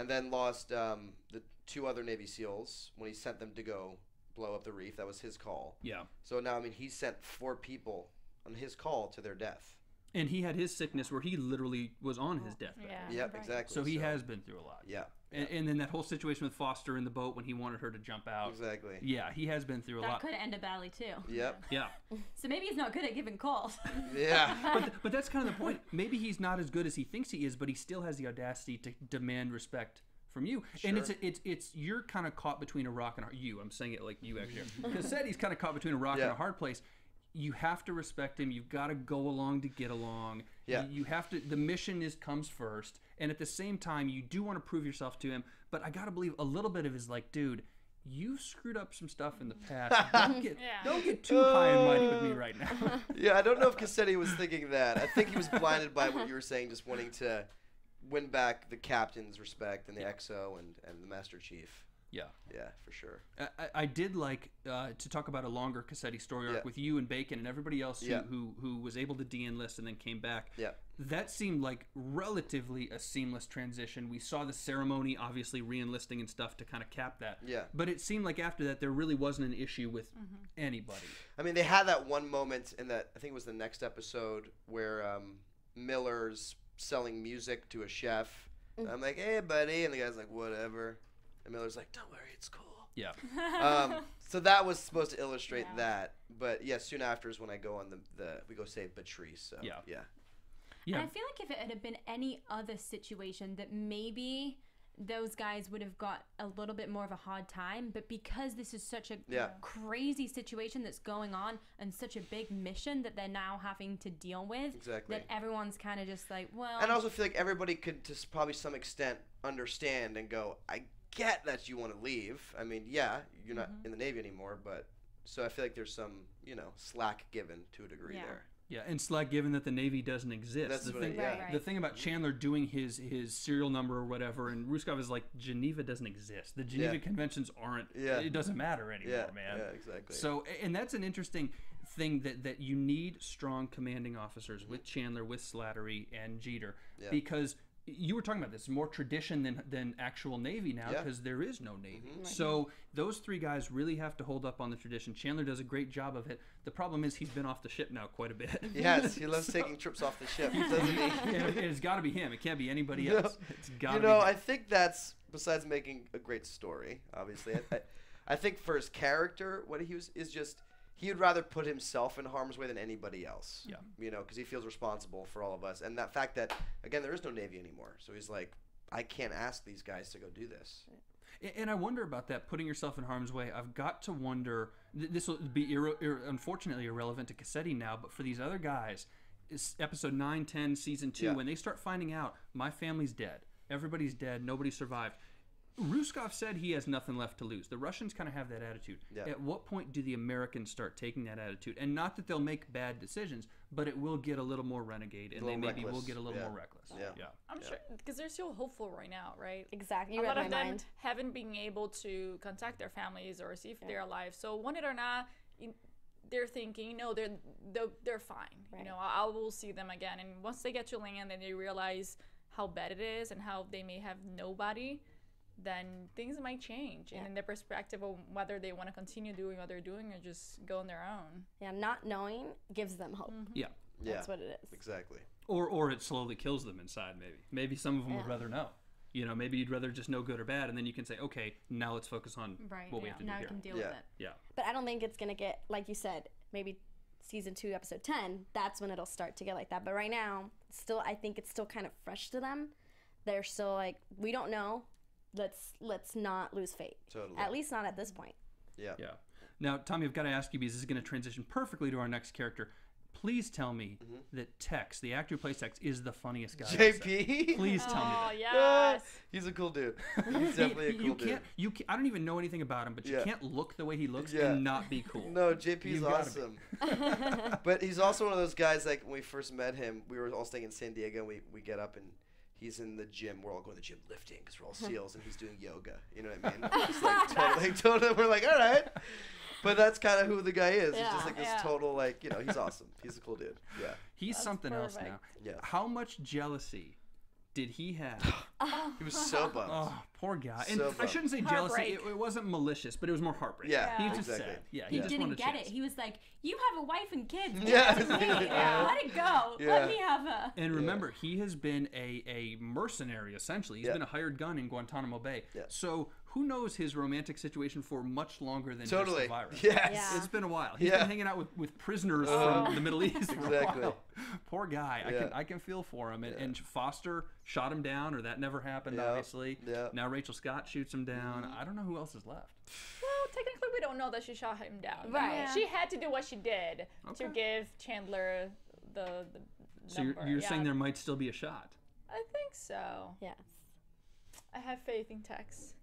and then lost um, the two other Navy SEALs when he sent them to go blow up the reef. That was his call. yeah So now, I mean, he sent four people on his call to their death. and he had his sickness where he literally was on his deathbed Yeah. Yep, right. exactly. so he has been through a lot Yeah, and, and then that whole situation with foster in the boat when he wanted her to jump out exactly. yeah he has been through a That lot could end up badly too. Yep. yeah So maybe he's not good at giving calls. Yeah. but, th- but that's kind of the point. Maybe he's not as good as he thinks he is, but he still has the audacity to demand respect from you. Sure. And it's Sure. it's it's you're kind of caught between a rock and a you. I'm saying it like you actually. Because said he's kind of caught between a rock and a hard place. You have to respect him. You've got to go along to get along. Yeah. You, you have to. The mission is comes first, and at the same time, you do want to prove yourself to him. But I got to believe a little bit of his like, dude. You've screwed up some stuff in the past. Don't get, Yeah. don't get too high and mighty with me right now. yeah, I don't know if Cassetti was thinking that. I think he was blinded by what you were saying, just wanting to win back the captain's respect and the XO and, and the Master Chief. Yeah. Yeah, for sure. I, I- I did like uh, to talk about a longer Cassetti story arc Yeah. with you and Bacon and everybody else who, Yeah. who who was able to de-enlist and then came back. Yeah. That seemed like relatively a seamless transition. We saw the ceremony, obviously re-enlisting and stuff to kind of cap that. Yeah. But it seemed like after that there really wasn't an issue with anybody. I mean, they had that one moment in that I think it was the next episode where um, Miller's selling music to a chef. And I'm like, "Hey, buddy," and the guy's like, "Whatever," and Miller's like, "Don't worry, it's cool." Yeah. Um, so that was supposed to illustrate Yeah. that, but yeah, soon after is when I go on the, the we go save Patrice. So Yeah. yeah, Yeah. And I feel like if it had been any other situation, that maybe those guys would have got a little bit more of a hard time. But because this is such a Yeah. crazy situation that's going on and such a big mission that they're now having to deal with, Exactly. that everyone's kind of just like, well, And I also feel like everybody could, to probably some extent, understand and go, I get that you want to leave. I mean, yeah, you're not Mm-hmm. in the Navy anymore, but so I feel like there's some, you know, slack given to a degree Yeah. there. Yeah, and slack given that the Navy doesn't exist. That's the what I- thing, yeah. Right, the thing about Chandler doing his his serial number or whatever, and Ruskov is like Geneva doesn't exist. The Geneva Yeah. Conventions aren't. Yeah. It doesn't matter anymore, Yeah, man. yeah, exactly. So, and that's an interesting thing that that you need strong commanding officers with Chandler, with Slattery, and Jeter, Yeah. because you were talking about this more tradition than than actual Navy now Yeah. Mm-hmm. because there is no Navy. So those three guys really have to hold up on the tradition. Chandler does a great job of it. The problem is he's been off the ship now quite a bit. Yes, he loves taking trips off the ship, doesn't he? And it's got to be him. It can't be anybody No. else. It's got to you be. know, him. I think that's besides making a great story. Obviously, I, I, I think for his character, what he was is just he would rather put himself in harm's way than anybody else. Yeah. You know, because he feels responsible for all of us, and that fact that again there is no navy anymore, so he's like, I can't ask these guys to go do this. And I wonder about that, putting yourself in harm's way. I've got to wonder. This will be irre- ir- unfortunately irrelevant to Cassetti now, but for these other guys, episode 9, 10, season 2, Yeah. when they start finding out, my family's dead, everybody's dead, nobody survived. Ruskov said he has nothing left to lose. The Russians kind of have that attitude. Yeah. At what point do the Americans start taking that attitude? And not that they'll make bad decisions, but it will get a little more renegade, and they little maybe will get a little yeah. more reckless. Yeah. yeah. I'm sure because they're still hopeful right now, right? Exactly. a You read lot of them mind. haven't been able to contact their families or see if they're alive. So want it or not, you, they're thinking, no, they're they're, they're fine. You know, I, I will see them again. And once they get to land and they realize how bad it is and how they may have nobody, then things might change. And in their perspective of whether they want to continue doing what they're doing or just go on their own. Yeah, not knowing gives them hope. Yeah. Yeah. That's what it is. Exactly. Or or it slowly kills them inside. Maybe maybe some of them would rather know. You know, maybe you'd rather just know good or bad, and then you can say, okay, now let's focus on right, what we have to now do I here. can deal Yeah. with it. Yeah, But I don't think it's gonna get like you said, maybe season two, episode ten. That's when it'll start to get like that. But right now, still, I think it's still kind of fresh to them. They're still like, we don't know. Let's let's not lose faith. Totally. At least not at this point. Yeah. yeah. Now, Tommy, I've got to ask you because this is going to transition perfectly to our next character. Please tell me Mm-hmm. that Tex, the actor who plays Tex, is the funniest guy. JP. Please tell me Oh that. yes. He's a cool dude. He's definitely a cool you dude. can't. You can, I don't even know anything about him, but you Yeah. can't look the way he looks Yeah. and not be cool. No, JP's You've gotta be. awesome. but he's also one of those guys like when we first met him, we were all staying in San Diego and we, we get up and he's in the gym. We're all going to the gym lifting because we're all SEALs and he's doing yoga. You know what I mean? It's like totally, totally. We're like, all right. But that's kind of who the guy is. He's Yeah. just like this Yeah. total, like, you know, he's awesome. He's a cool dude. Yeah. He's something else now. Yeah. How much jealousy did he have? He was so bummed. Oh, poor guy. And So I bummed. shouldn't say jealousy. It, Heartbreak. it wasn't malicious, but it was more heartbreaking. Yeah, he was just exactly. sad. Yeah, He he just didn't wanted a get chance. it. He was like, "You have a wife and kids. Give Yeah. it me. Yeah. Let it go. Yeah. Let me have a." And remember, he has been a, a mercenary essentially. He's Yeah. been a hired gun in Guantanamo Bay. Yeah. So who knows his romantic situation for much longer than just Totally. the virus? Yes. Yeah. It's been a while. He's Yeah. been hanging out with, with prisoners Uh, from the Middle East for exactly. a while. Poor guy. I can I can feel for him. And, and Foster shot him down, or that never happened, Yeah. obviously. Yeah. Mm-hmm. Now Rachel Scott shoots him down. I don't know who else is left. Well, technically, we don't know that she shot him down. Right. Yeah. She had to do what she did to give Chandler the, the So number. you're, you're yeah. saying there might still be a shot. I think so. Yes. I have faith in Tex.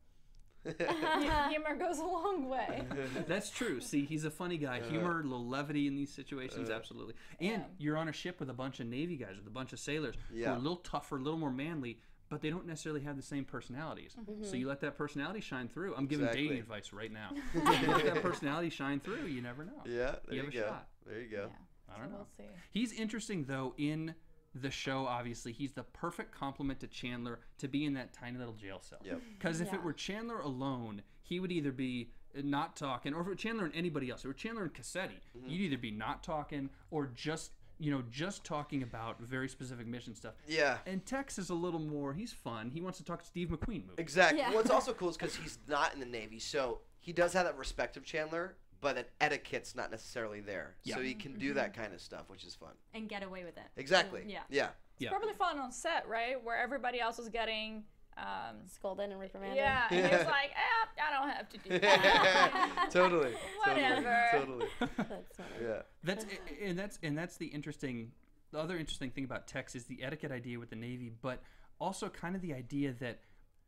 Humor goes a long way. That's true. See, he's a funny guy. Uh, humor, a little levity in these situations, uh, absolutely. And Yeah. you're on a ship with a bunch of Navy guys, with a bunch of sailors yeah. who are a little tougher, a little more manly, but they don't necessarily have the same personalities. Mm-hmm. So you let that personality shine through. I'm giving dating advice right now. you let that personality shine through. You never know. Yeah. There You you, have a go. shot. There you go. Yeah. I don't so know. We'll see. He's interesting though in the show. Obviously, he's the perfect complement to Chandler to be in that tiny little jail cell. Yep. Because if it were Chandler alone, he would either be not talking, or if it were Chandler and anybody else, if it were Chandler and Cassetti, Mm-hmm. you'd either be not talking or just you know just talking about very specific mission stuff. Yeah. And Tex is a little more. He's fun. He wants to talk to Steve McQueen movie. Exactly. Yeah. What's also cool is because he's not in the Navy, so he does have that respect of Chandler, but that etiquette's not necessarily there. Yeah. So he can do that kind of stuff, which is fun. and get away with it. Exactly. Yeah. Yeah. Yeah. Probably fun on set, right? Where everybody else was getting. Um, Scolded and reprimanded. yeah, and he was like, eh, I don't have to do that. totally. Whatever. Totally. totally. That's funny. Yeah. That's and that's and that's the interesting. The other interesting thing about Tex is the etiquette idea with the Navy, but also kind of the idea that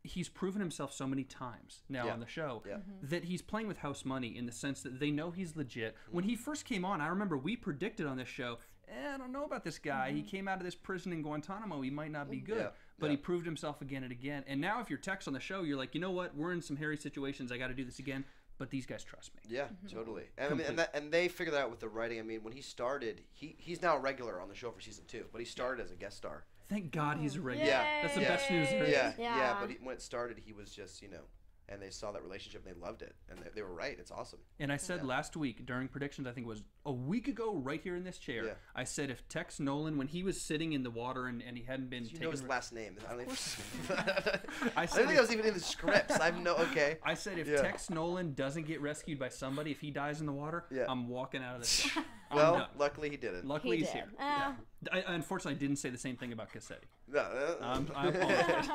he's proven himself so many times now Yeah. on the show Yeah. Mm-hmm. that he's playing with house money in the sense that they know he's legit. When he first came on, I remember we predicted on this show. Eh, I don't know about this guy. He mm-hmm. came out of this prison in Guantanamo. He might not be mm-hmm. good, Yeah, but yeah. he proved himself again and again. And now, if you're Tex on the show, you're like, you know what? We're in some hairy situations. I got to do this again. But these guys trust me. Yeah, totally. And, I mean, and, that, and they figured that out with the writing. I mean, when he started, he he's now a regular on the show for season two, but he started as a guest star. Thank God he's a regular. Yeah. That's the Yeah. best news there is. Yeah, yeah. Yeah. but he, when it started, he was just you know, and they saw that relationship and they loved it, and they, they were right. It's awesome. And I said last week during predictions, I think it was a week ago, right here in this chair. Yeah. I said if Tex Nolan, when he was sitting in the water and, and he hadn't been You taken, know his last name. I don't, even, I I said don't think if- that was even in the scripts. I have no. Okay. I said if Yeah. Tex Nolan doesn't get rescued by somebody, if he dies in the water, Yeah. I'm walking out of this. Well, done. luckily he didn't. luckily He he's did. here. Ah. I, I unfortunately didn't say the same thing about Cassetti. No, uh, Um, I apologize.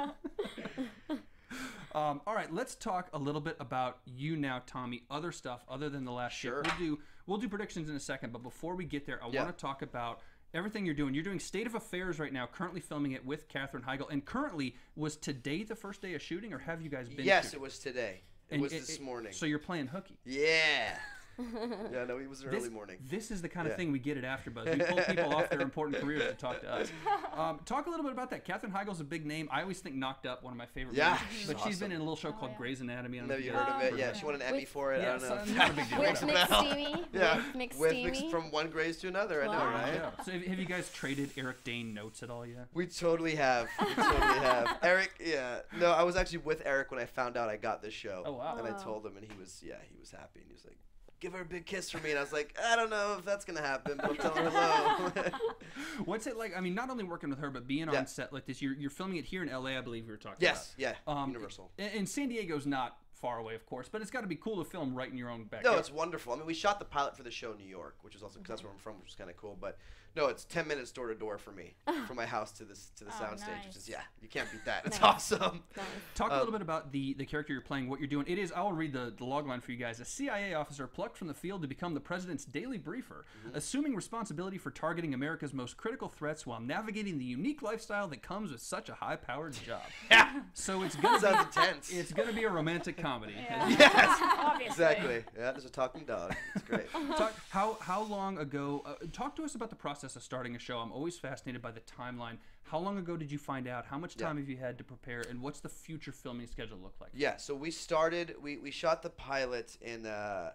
Um, all right, let's talk a little bit about you now, Tommy. Other stuff other than the last Sure. ship. We'll do we'll do predictions in a second, but before we get there, I Yeah. want to talk about everything you're doing. You're doing State of Affairs right now, currently filming it with Katherine Heigl. And currently, was today the first day of shooting, or have you guys been? yes, shooting? it was today. It And was this morning. So you're playing hooky. yeah. yeah. No, it was an This, early morning. this is the kind of Yeah. thing we get at AfterBuzz. We pull people off their important careers to talk to us. Um, talk a little bit about that. Katherine Heigl's a big name. I always think Knocked Up, one of my favorite Yeah, movies. she's But she's been in a little show Oh, called yeah. Grey's Anatomy. I don't know you you heard of it? Yeah, she won an Emmy With- for it. Yeah, I don't know. so not a big deal. With McSteamy. yeah. With With McSteamy. from one Grey's to another. I know, right? Yeah. So have, have you guys traded Eric Dane notes at all yet? We totally have. We totally have. Eric, yeah. No, I was actually with Eric when I found out I got this show. Oh, wow. And I told him, and he was, yeah, he was happy. And he was like, give her a big kiss for me. And I was like, I don't know if that's going to happen, but I'll tell her hello. What's it like? I mean, not only working with her, but being Yeah. on set like this. You're, you're filming it here in LA, I believe we were talking yes, yeah. Um, Universal. And, and San Diego's not far away, of course, but it's got to be cool to film right in your own backyard. No, it's wonderful. I mean, we shot the pilot for the show in New York, which is also because that's where I'm from, which is kind of cool. But no, it's 10 minutes door to door for me, from my house to this to the Oh, soundstage, which is yeah, you can't beat that. It's Nice. awesome. Nice. Talk a Um, little bit about the, the character you're playing, what you're doing. It is, I will read the, the log line for you guys. A CIA officer plucked from the field to become the president's daily briefer, Mm-hmm. assuming responsibility for targeting America's most critical threats while navigating the unique lifestyle that comes with such a high powered job. Yeah, So it's gonna be, intense. it's gonna be a romantic comedy. Yeah. yes, Obviously. exactly. Yeah, there's a talking dog. It's great. Talk, how how long ago? Uh, talk to us about the process of starting a show. I'm always fascinated by the timeline. How long ago did you find out? How much Yeah. time have you had to prepare? And what's the future filming schedule look like? Yeah, so we started. We, we shot the pilot in uh,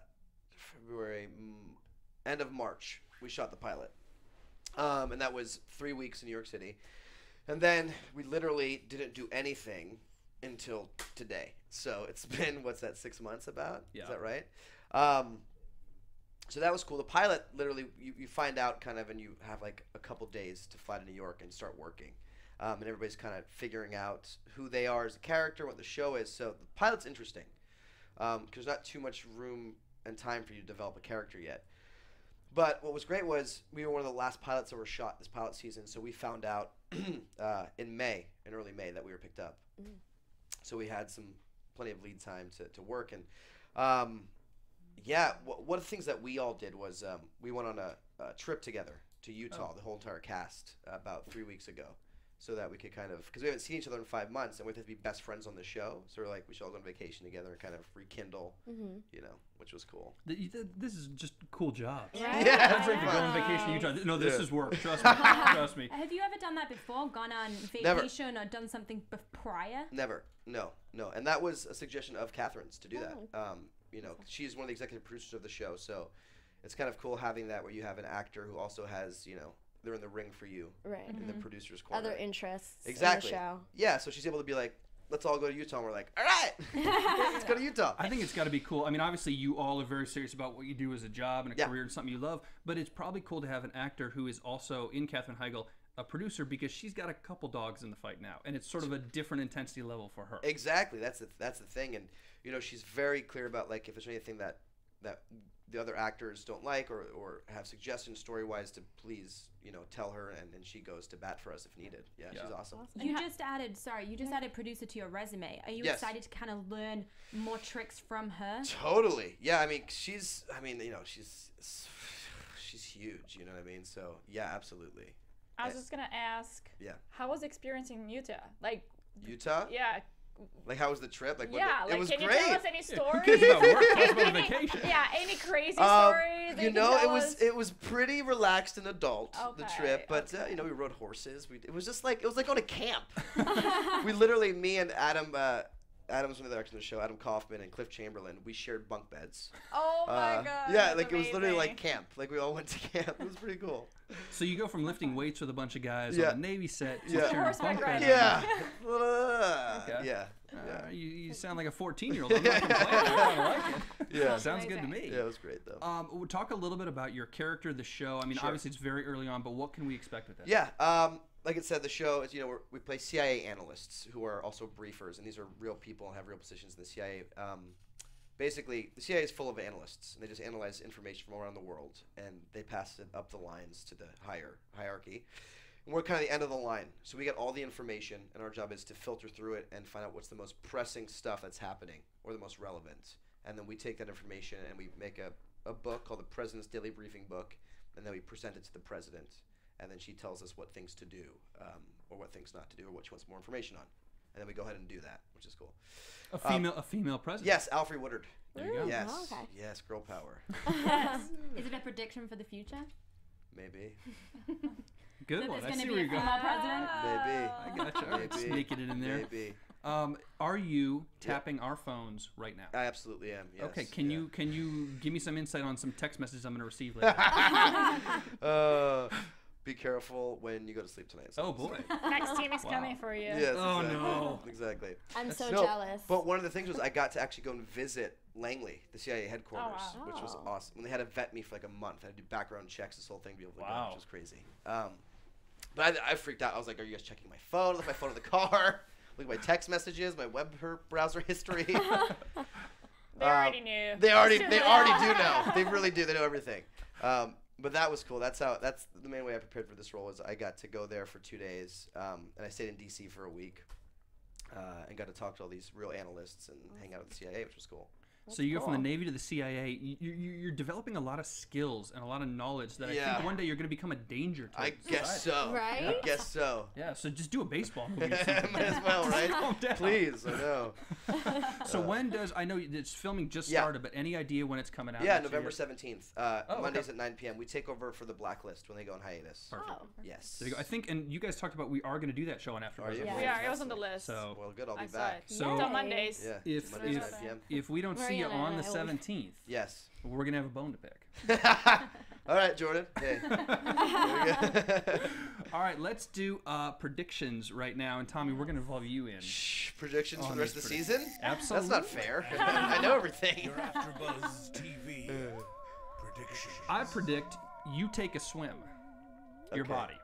February, mm, end of March. We shot the pilot, um, and that was three weeks in New York City, and then we literally didn't do anything until today. So it's been what's that six months about? Yeah. Is that right? Um, so that was cool. The pilot literally you, you find out kind of and you have like a couple days to fly to New York and start working. Um, and everybody's kind of figuring out who they are as a character, what the show is. So the pilot's interesting because there's not too much room and time for you to develop a character yet. But what was great was we were one of the last pilots that were shot this pilot season. So we found out uh, in May, in early May, that we were picked up. So we had some plenty of lead time to, to work. And um, yeah, wh- one of the things that we all did was um, we went on a, a trip together to Utah, the whole entire cast, about three weeks ago, so that we could kind of because we haven't seen each other in five months, and we have to be best friends on the show. So we're like, we should all go on vacation together and kind of rekindle, Mm-hmm. you know, which was cool. Th- you- th- This is just cool job. Right? Yeah. That's like go on vacation to Utah. No, this Yeah. is work. Trust me. Trust me. Have you ever done that before? Gone on Never. vacation or done something bef- prior? Never, no, no, and that was a suggestion of Katherine's to do that. Um, you know, she's one of the executive producers of the show, so it's kind of cool having that where you have an actor who also has, you know, they're in the ring for you Right. in the mm-hmm. producer's corner. Other interests Exactly. in the show. Yeah, so she's able to be like, let's all go to Utah. And we're like, all right, let's go to Utah. I think it's got to be cool. I mean, obviously, you all are very serious about what you do as a job and a Yeah. career and something you love, but it's probably cool to have an actor who is also in Katherine Heigl, a producer, because she's got a couple dogs in the fight now, and it's sort of a different intensity level for her. Exactly. That's the that's the thing, and you know she's very clear about like if there's anything that that the other actors don't like or, or have suggestions story wise to please you know tell her and then she goes to bat for us if needed. Yeah, she's Yeah. awesome. You just added, sorry, you just added producer to your resume. Are you Yes. excited to kind of learn more tricks from her? Totally. Yeah, I mean she's I mean you know she's she's huge. You know what I mean? So yeah, absolutely. I was Yeah. just gonna ask. Yeah. How was experiencing Utah? Like, Utah. yeah, Like how was the trip? Like what yeah. the- Like, it was can great. you tell us any stories? cares about work? Talk about Any- Yeah, any crazy Um, stories? you can know, it was us? it was pretty relaxed and adult the trip, but uh, you know we rode horses. We it was just like it was like going to camp. we literally, me and Adam, uh, Adam's one of the actors in the show, Adam Kaufman and Cliff Chamberlain. We shared bunk beds. Oh my Uh, god. yeah, that's like it was literally like camp. Like we all went to camp. It was pretty cool. So you go from lifting weights with a bunch of guys Yeah. on the Navy set to Yeah. sharing Horseback bunk riding. beds. Yeah. Okay. Yeah. Uh, you, you sound like a 14 year old. I'm not complaining. I kinda like it. Yeah. Sounds good to me. Yeah, it was great though. Um, we'll talk a little bit about your character, the show. I mean, Sure. obviously it's very early on, but what can we expect with it? Yeah, um, like it said, the show is you know we play CIA analysts who are also briefers, and these are real people and have real positions in the CIA. Um, basically, the CIA is full of analysts, and they just analyze information from around the world, and they pass it up the lines to the higher hierarchy. And we're kind of the end of the line, so we get all the information, and our job is to filter through it and find out what's the most pressing stuff that's happening or the most relevant, and then we take that information and we make a, a book called the President's Daily Briefing Book, and then we present it to the president and then she tells us what things to do um, or what things not to do or what she wants more information on and then we go ahead and do that which is cool A female, a female president. yes Alfre Woodard There you go. yes Oh, okay. yes girl power Is it a prediction for the future? maybe Good That one. there's I going see to where be you're going. female president? maybe I gotcha. All right, Maybe. Sneaking it in there. maybe Um, are you tapping our phones right now? i absolutely am yes okay. Can yeah. you can you give me some insight on some text messages I'm going to receive later? uh, be careful when you go to sleep tonight oh boy. Next team is Wow. coming for you. yes Oh, exactly. no. exactly I'm so No, jealous. But one of the things was I got to actually go and visit Langley, the CIA headquarters, wow. which was Oh. awesome. When they had to vet me for like a month, I had to do background checks, this whole thing to be able to go, which was crazy. Um, but I, I freaked out. I was like, "Are you guys checking my phone? I left my phone in the car. Look at my text messages, my web browser history. They Um, already knew. they already they already do know. They really do. They know everything. Um, but that was cool. That's how. That's the main way I prepared for this role. Is I got to go there for two days, um, and I stayed in DC for a week, uh, and got to talk to all these real analysts and hang out with the CIA, which was cool. So you go from the. Navy to the CIA. You, you, you're developing a lot of skills and a lot of knowledge that I think one day you're going to become a danger to. I guess so. Right? I guess so. Yeah. So just do a baseball movie. Might as well, right? Calm down. Please, I know. So when does I know it's filming just Yeah. started, but any idea when it's coming out? Yeah, November year? seventeenth. Uh, Oh, okay. Mondays at nine p.m. We take over for the Blacklist when they go on hiatus. Perfect. Oh. Yes. There you go. I think, and you guys talked about we are going to do that show on After. Are you? Yeah. We are. It was on the list. So Well, good. I'll be I back. So- It's on Mondays. Yeah. if Mondays if, at 9 p.m. if we don't see you on the and I will- seventeenth, Yes. we're gonna have a bone to pick. All right, Jordan. Hey. There we go. All right, let's do uh, predictions right now, and Tommy, we're gonna involve you in. Shh, predictions for the rest of the season? Absolutely. That's not fair. I know everything. Your AfterBuzz TV predictions. I predict you take a swim. Your Okay. body.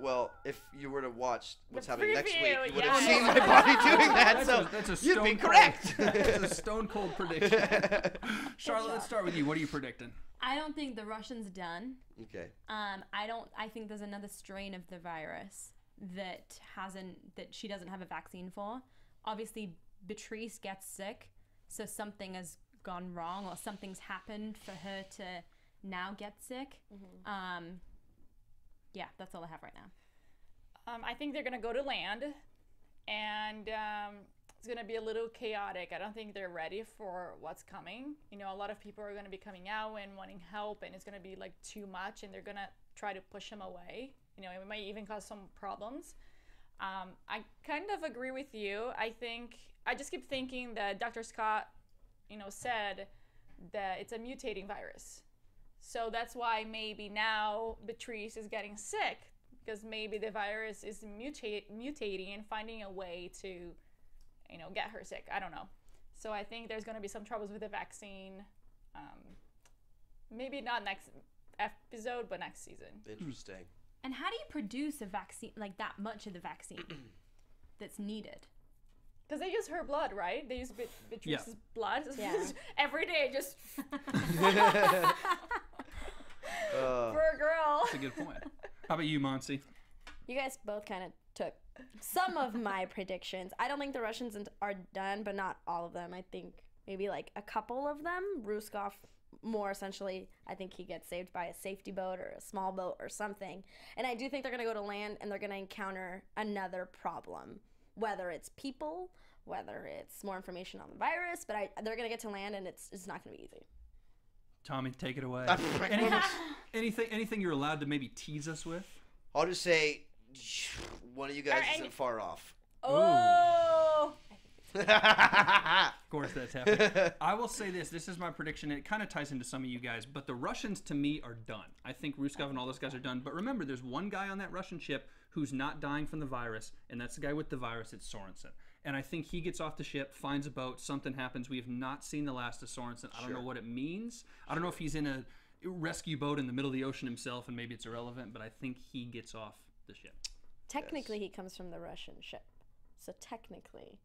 Well, if you were to watch what's The happening next week, you would yeah. have seen my body doing that. That's so a, that's a you'd stone be cold- correct. that's a stone cold prediction. Charlotte, let's start with you. What are you predicting? I don't think the Russians done. okay. Um, I don't. I think there's another strain of the virus that hasn't that she doesn't have a vaccine for. Obviously, Beatrice gets sick, so something has gone wrong or something's happened for her to now get sick. Um, yeah, that's all I have right now. Um, I think they're gonna go to land, and um, it's gonna be a little chaotic. I don't think they're ready for what's coming. You know, a lot of people are gonna be coming out and wanting help, and it's gonna be like too much, and they're gonna try to push them away. You know, it might even cause some problems. Um, I kind of agree with you. I think I just keep thinking that Dr. Scott, you know, said that it's a mutating virus. So that's why maybe now Beatrice is getting sick because maybe the virus is mutate, mutating and finding a way to, you know, get her sick. I don't know. So I think there's going to be some troubles with the vaccine. Um, maybe not next episode, but next season. Interesting. And how do you produce a vaccine like that much of the vaccine that's needed? Because they use her blood, right? They use Bit- Beatrice's blood. Yeah. Every day, just Uh, for a girl. That's a good point. How about you, Monse? You guys both kind of took some of my predictions. I don't think the Russians are done, but not all of them. I think maybe like a couple of them. Ruskov, more essentially, I think he gets saved by a safety boat or a small boat or something. And I do think they're going to go to land and they're going to encounter another problem, whether it's people, whether it's more information on the virus. But I, they're going to get to land and it's it's not going to be easy. Tommy, take it away. Any, anything, anything you're allowed to maybe tease us with? I'll just say, one of you guys Or isn't far off. Oh. Of course, that's happening. I will say this: this is my prediction. It kind of ties into some of you guys, but the Russians, to me, are done. I think Ruskov and all those guys are done. But remember, there's one guy on that Russian ship who's not dying from the virus, and that's the guy with the virus. It's Sorensen. And I think he gets off the ship, finds a boat, something happens. We have not seen the last of Sorensen. I don't know what it means. I don't know if he's in a rescue boat in the middle of the ocean himself, and maybe it's irrelevant. But I think he gets off the ship. Technically, he comes from the Russian ship. So technically,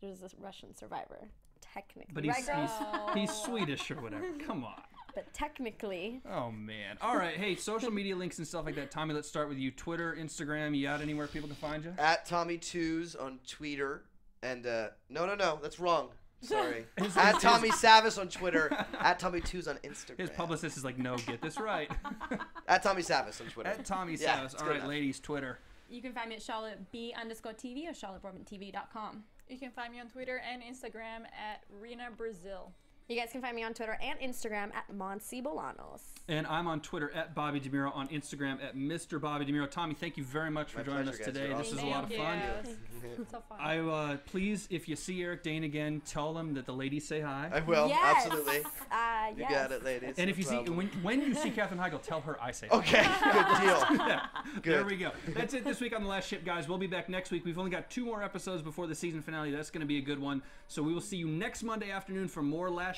there's this Russian survivor. Technically. But he's right, he's, he's Swedish or whatever. Come on. But technically, Oh man! All right, hey, social media links and stuff like that. Tommy, let's start with you. Twitter, Instagram. You out anywhere people can find you? At Tommy Twos on Twitter, and uh, no, no, no, that's wrong. Sorry. At Tommy Savas on Twitter. at Tommy Twos on Instagram. His publicist is like, no, get this right. At Tommy Savas on Twitter. At Tommy Yeah, Savas. it's All good right, enough. ladies, Twitter. You can find me at Charlotte B underscore TV or CharlotteBroadbentTV.com. You can find me on Twitter and Instagram at Rena Brazil. You guys can find me on Twitter and Instagram at Monse Bolanos. And I'm on Twitter at Bobby DeMuro, on Instagram at Mr. Bobby DeMuro. Tommy, thank you very much for My joining pleasure, us today. You're This is a lot of Thank fun. you. so fun. I uh, please, if you see Eric Dane again, tell him that the ladies say hi. I will. yes. Absolutely. Uh, You yes. got it, ladies. and no if you see when when you see Katherine Heigl, tell her I say hi. Okay, good deal. Yeah. Good. There we go. That's it this week on The Last Ship, guys. We'll be back next week. We've only got two more episodes before the season finale. That's going to be a good one. So we will see you next Monday afternoon for more Last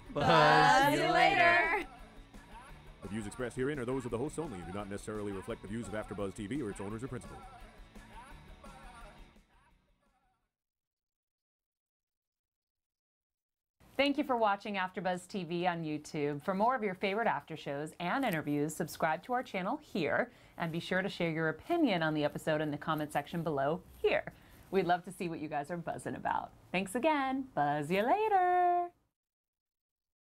See you later. The views expressed herein are those of the hosts only and do not necessarily reflect the views of AfterBuzz TV or its owners or principals. Thank you for watching AfterBuzz TV on YouTube. For more of your favorite after shows and interviews, subscribe to our channel here, and be sure to share your opinion on the episode in the comment section below here. We'd love to see what you guys are buzzing about. Thanks again. Buzz you later.